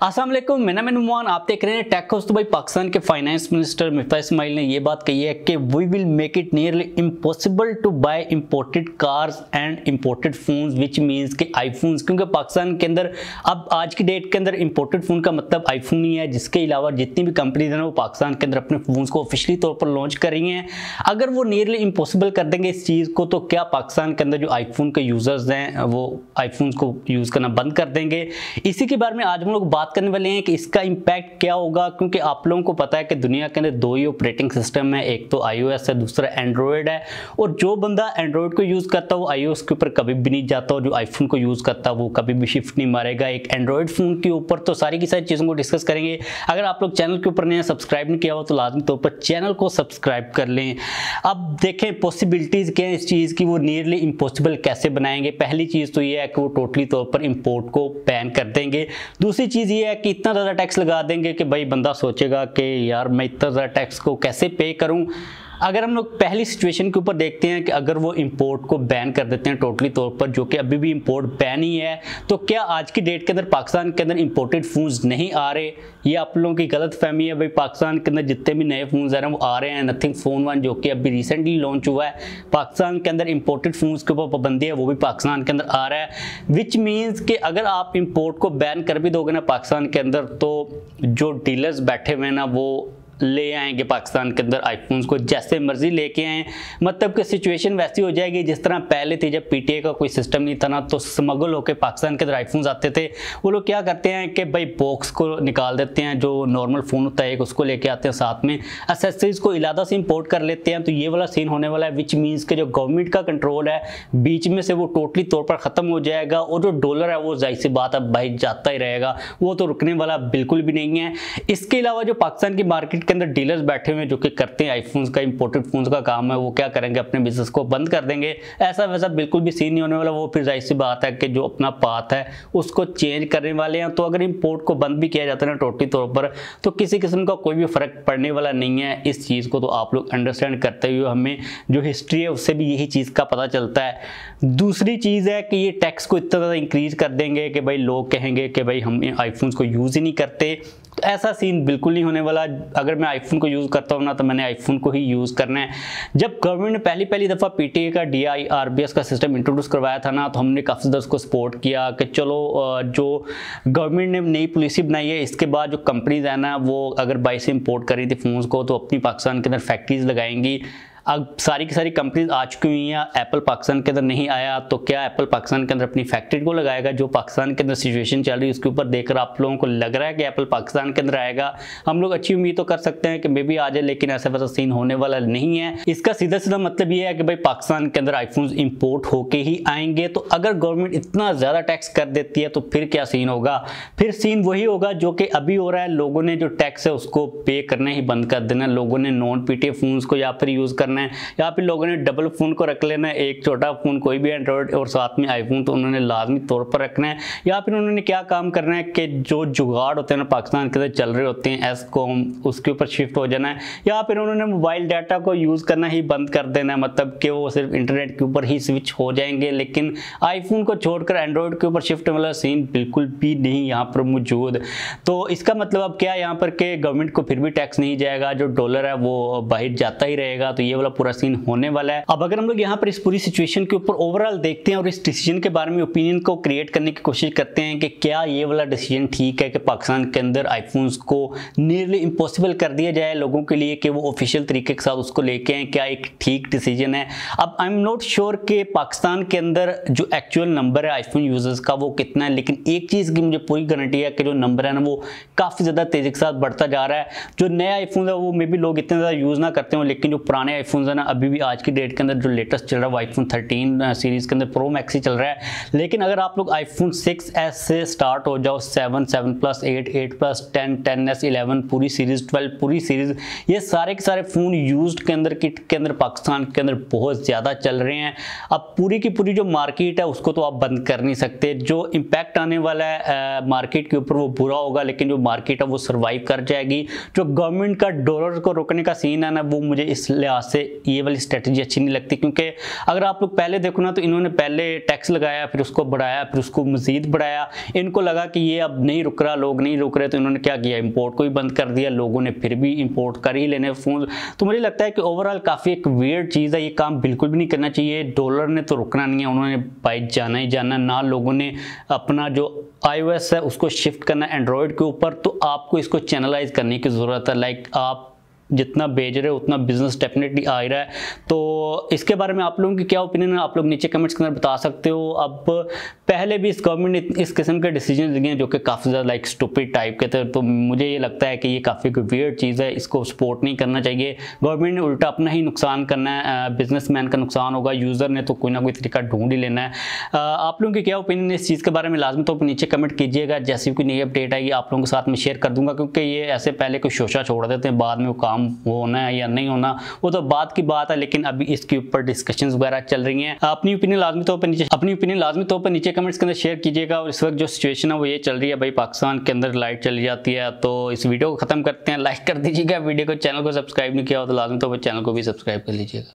असलम मेरा मैं नुमान आप देख रहे हैं टेक हाउस तो भाई पाकिस्तान के फाइनेंस मिनिस्टर मिफा इसमाइल ने यह बात कही है कि we will make it nearly impossible to buy imported cars and imported phones which means के आईफोन्स क्योंकि पाकिस्तान के अंदर अब आज की डेट के अंदर इम्पोर्टेड फ़ोन का मतलब आईफोन ही है, जिसके अलावा जितनी भी कंपनीज़ हैं वो पाकिस्तान के अंदर अपने फ़ोन्स को ऑफिशियली तौर पर लॉन्च कर रही हैं। अगर वो नियरली इम्पॉसिबल कर देंगे इस चीज़ को तो क्या पाकिस्तान के अंदर जो आईफोन के यूज़र्स हैं, वो आईफोन को यूज़ करना बंद कर देंगे? इसी के बारे में आज हम लोग बात करने वाले हैं कि इसका इम्पैक्ट क्या होगा, क्योंकि आप लोगों को पता है कि दुनिया के अंदर दो ही ऑपरेटिंग सिस्टम है, एक तो आईओएस है, दूसरा एंड्रॉयड है। और जो बंदा एंड्रॉयड को यूज़ करता है, वो आईओएस के ऊपर कभी भी नहीं जाता और जो आईफोन को यूज़ करता है, वो कभी भी शिफ्ट नहीं मारेगा। एक एंड्रॉयड फ़ोन के ऊपर तो सारी की सारी चीज़ों को डिस्कस करेंगे। अगर आप लोग चैनल के ऊपर नहीं सब्सक्राइब नहीं किया हो तो लाजमी तौर पर चैनल को सब्सक्राइब कर लें। अब देखें पॉसिबिलिटीज़ क्या है इस चीज़ की, वो नियरली इम्पॉसिबल कैसे बनाएँगे? पहली चीज़ तो ये है कि वो टोटली तौर पर इम्पोर्ट को बैन कर देंगे। दूसरी चीज़ ये है कि इतना ज़्यादा टैक्स लगा देंगे कि भाई बंदा सोचेगा कि यार मैं इतना ज़्यादा टैक्स को कैसे पे करूँ? अगर हम लोग पहली सिचुएशन के ऊपर देखते हैं कि अगर वो इंपोर्ट को बैन कर देते हैं टोटली तौर पर, जो कि अभी भी इंपोर्ट बैन ही है तो क्या आज की डेट के अंदर, पाकिस्तान के अंदर इंपोर्टेड फोन्स नहीं आ रहे? ये आप लोगों की गलत फहमी है भाई, पाकिस्तान के अंदर जितने भी नए फ़ोन आ रहे हैं, वो आ रहे हैं। नथिंग फ़ोन वन जो कि अभी रिसेंटली लॉन्च हुआ है, पाकिस्तान के अंदर इंपोर्टेड फोन्स के ऊपर पाबंदी है, वो भी पाकिस्तान के अंदर आ रहा है। विच मीन्स कि अगर आप इम्पोर्ट को बैन कर भी दोगे ना पाकिस्तान के अंदर तो जो डीलर्स बैठे हुए हैं ना, वो ले आएँगे पाकिस्तान के अंदर आईफोन्स को जैसे मर्ज़ी लेके आए मतलब कि सिचुएशन वैसी हो जाएगी, जिस तरह पहले थी जब पीटीए का कोई सिस्टम नहीं था ना तो स्मगल होकर पाकिस्तान के अंदर आईफोन्स आते थे। वो लोग क्या करते हैं कि भाई बॉक्स को निकाल देते हैं, जो नॉर्मल फ़ोन होता है, एक उसको लेके आते हैं साथ में। असेसरीज को इलादा से इम्पोर्ट कर लेते हैं तो ये वाला सीन होने वाला है विच मीन्स के जो गवर्नमेंट का कंट्रोल है, बीच में से वो टोटली तौर पर ख़त्म हो जाएगा, और जो डॉलर है, वो ज़ाहिर सी बात है, भाई जाता ही रहेगा। वो तो रुकने वाला बिल्कुल भी नहीं है। इसके अलावा जो पाकिस्तान की मार्केट अंदर डीलर्स बैठे हुए जो कि करते हैं आईफोन्स का इंपोर्टेड फोन्स का काम है, वो क्या करेंगे, अपने बिज़नेस को बंद कर देंगे। ऐसा वैसा बिल्कुल भी सीन नहीं होने वाला, वो फिर ज़ाहिर सी बात है कि जो अपना पाथ है, उसको चेंज करने वाले हैं। तो अगर इम्पोर्ट को बंद भी किया जाता है ना टोटली तौर पर तो किसी किस्म का कोई भी फ़र्क पड़ने वाला नहीं है। इस चीज़ को तो आप लोग अंडरस्टैंड करते हुए हमें जो हिस्ट्री है, उससे भी यही चीज़ का पता चलता है। दूसरी चीज़ है कि ये टैक्स को इतना ज़्यादा इंक्रीज कर देंगे कि भाई लोग कहेंगे कि भाई हम आईफोन्स को यूज़ ही नहीं करते। तो ऐसा सीन बिल्कुल नहीं होने वाला। अगर मैं आईफोन को यूज़ करता हूँ ना तो मैंने आईफोन को ही यूज़ करना है। जब गवर्नमेंट ने पहली पहली दफ़ा पीटीए का डी आई का सिस्टम इंट्रोड्यूस करवाया था ना तो हमने काफ़ी ज़्यादा उसको सपोर्ट किया कि चलो जो गवर्नमेंट ने नई पॉलिसी बनाई है, इसके बाद जो कंपनीज़ है ना, वो अगर बाई से इम्पोर्ट कर रही थी फ़ोन को तो अपनी पाकिस्तान के अंदर फैक्ट्रीज लगाएँगी। अब सारी की सारी कंपनीज़ आ चुकी हुई हैं एप्पल पाकिस्तान के अंदर नहीं आया तो क्या एप्पल पाकिस्तान के अंदर अपनी फैक्ट्री को लगाएगा, जो पाकिस्तान के अंदर सिचुएशन चल रही है, उसके ऊपर देखकर आप लोगों को लग रहा है कि एप्पल पाकिस्तान के अंदर आएगा। हम लोग अच्छी उम्मीद तो कर सकते हैं कि मे भी आ जाए लेकिन ऐसा वैसा सीन होने वाला नहीं है। इसका सीधा सीधा मतलब ये है कि भाई पाकिस्तान के अंदर आईफोन इम्पोर्ट होके ही आएँगे तो अगर गवर्नमेंट इतना ज़्यादा टैक्स कर देती है तो फिर क्या सीन होगा? फिर सीन वही होगा जो कि अभी हो रहा है, लोगों ने जो टैक्स है, उसको पे करना ही बंद कर देना लोगों ने नॉन पीटीए फ़ोन को या फिर यूज़ करना है। या फिर लोगों ने डबल फ़ोन को रख लेना है। एक छोटा फ़ोन कोई भी एंड्रॉयड और साथ में आईफोन तो उन्होंने लाजमी तौर पर रखना है। या फिर उन्होंने क्या काम करना है कि जो जुगाड़ होते हैं ना पाकिस्तान के अंदर चल रहे होते हैं एस कॉम उसके ऊपर शिफ्ट हो जाना है। या फिर उन्होंने मोबाइल डाटा को यूज़ करना ही बंद कर देना है। मतलब कि वो सिर्फ़ इंटरनेट के ऊपर ही स्विच हो जाएँगे, लेकिन आईफोन को छोड़कर एंड्रॉयड के ऊपर शिफ्ट वाला सीन बिल्कुल भी नहीं यहाँ पर मौजूद। तो इसका मतलब अब क्या यहाँ पर कि गवर्नमेंट को फिर भी टैक्स नहीं जाएगा। जो डॉलर है वो बाहर जाता ही रहेगा। तो ये वाला पूरा सीन होने वाला है। अब अगर हम लोग यहाँ पर इस पूरी सिचुएशन के ऊपर ओवरऑल देखते हैं और इस डिसीज़न के बारे में ओपिनियन को क्रिएट करने की कोशिश करते हैं कि क्या ये वाला डिसीज़न ठीक है कि पाकिस्तान के अंदर आईफोन्स को नियरली इम्पॉसिबल कर दिया जाए लोगों के लिए कि वो ऑफिशियल तरीके के साथ उसको लेके आए, क्या एक ठीक डिसीज़न है? अब आई एम नॉट श्योर कि पाकिस्तान के अंदर जो एक्चुअल नंबर है आईफोन यूज़र्स का वो कितना है, लेकिन एक चीज़ की मुझे पूरी गारंटी है कि जो नंबर है ना, वो काफ़ी ज़्यादा तेज़ी के साथ बढ़ता जा रहा है। जो नया आईफोन है, वो मे भी लोग इतने ज़्यादा यूज़ ना करते हो, लेकिन जो पुराने आईफोन है ना, अभी भी आज की डेट के अंदर जो लेटेस्ट चल रहा है आईफोन 13 सीरीज़ के अंदर प्रो मैक्स ही चल रहा है। लेकिन अगर आप लोग आईफोन 6s से स्टार्ट हो जाओ 7 7 प्लस 8 8 प्लस 10 10s 11 पूरी सीरीज़ 12 पूरी सीरीज़ ये सारे के सारे फ़ोन यूज़ के अंदर किट के अंदर पाकिस्तान के अंदर बहुत ज़्यादा चल रहे हैं। अब पूरी की पूरी जो मार्केट है, उसको तो आप बंद कर नहीं सकते। जो इम्पैक्ट आने वाला है मार्केट के ऊपर वो बुरा होगा, लेकिन जो मार्केट है, वो सर्वाइव कर जाएगी। जो गवर्नमेंट का डॉलर को रोकने का सीन है ना, वो मुझे इस लिहाज से ये वाली स्ट्रेटजी अच्छी नहीं लगती, क्योंकि अगर आप लोग पहले देखो ना तो इन्होंने पहले टैक्स लगाया, फिर उसको बढ़ाया, फिर उसको मजीद बढ़ाया। इनको लगा कि ये अब नहीं रुक रहा, लोग नहीं रुक रहे तो इन्होंने क्या किया? इम्पोर्ट को भी बंद कर दिया, लोगों ने फिर भी इम्पोर्ट कर ही लेने फ़ोन तो मुझे लगता है कि ओवरऑल काफ़ी एक वियर्ड चीज़ है, ये काम बिल्कुल भी नहीं करना चाहिए। डॉलर ने तो रुकना नहीं है, उन्होंने बाइक जाना ही जाना, ना लोगों ने अपना जो आईओएस है, उसको शिफ्ट करना एंड्रॉयड के ऊपर तो आपको इसको चैनलाइज करने की ज़रूरत है। लाइक आप जितना भेज रहे हो, उतना बिज़नेस डेफिनेटली आ ही रहा है। तो इसके बारे में आप लोगों की क्या ओपिनियन है? आप लोग नीचे कमेंट्स के अंदर बता सकते हो। अब पहले भी इस गवर्नमेंट ने इस किस्म के डिसीज़न लिए हैं जो कि काफ़ी ज़्यादा लाइक स्टूपिड टाइप के थे। तो मुझे ये लगता है कि ये काफ़ी वियर्ड चीज़ है। इसको सपोर्ट नहीं करना चाहिए। गवर्नमेंट ने उल्टा अपना ही नुकसान करना है। बिज़नेस का नुकसान होगा। यूज़र ने तो कोई ना कोई तरीका ढूंढ ही लेना है। आप लोगों की क्या ओपिनियन है इस चीज़ के बारे में? लाजमी तो नीचे कमेंट कीजिएगा। जैसी कोई नई अपडेट आएगी, आप लोगों के साथ में शेयर कर दूँगा, क्योंकि ये ऐसे पहले कोई शोशा छोड़ देते हैं, बाद में वो होना है या नहीं होना, वो तो बात की बात है, लेकिन अभी इसके ऊपर डिस्कशन वगैरह चल रही है। अपनी ओपिनियन लाजमी तौर पर नीचे, अपनी ओपिनियन लाजमी तौर पर नीचे कमेंट्स के अंदर शेयर कीजिएगा, और इस वक्त जो सिचुएशन है वो ये चल रही है भाई, पाकिस्तान के अंदर लाइट चली जाती है तो इस वीडियो को खत्म करते हैं। लाइक कर दीजिएगा वीडियो को चैनल को सब्सक्राइब नहीं किया हो तो लाजमी तौर पर चैनल को भी सब्सक्राइब कर लीजिएगा।